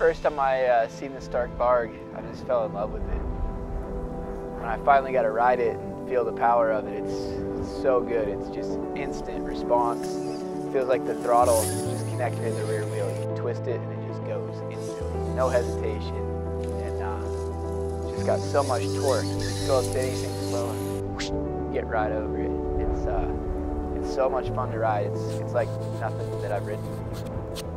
First time I uh, seen this Stark VARG, I just fell in love with it. When I finally got to ride it and feel the power of it, it's, so good. It's just instant response. feels like the throttle is just connected in the rear wheel. You twist it and it just goes instantly. No hesitation. And uh, it's just got so much torque. You just go up to anything slow and get right over it. It's, uh, it's so much fun to ride. It's, it's like nothing that I've ridden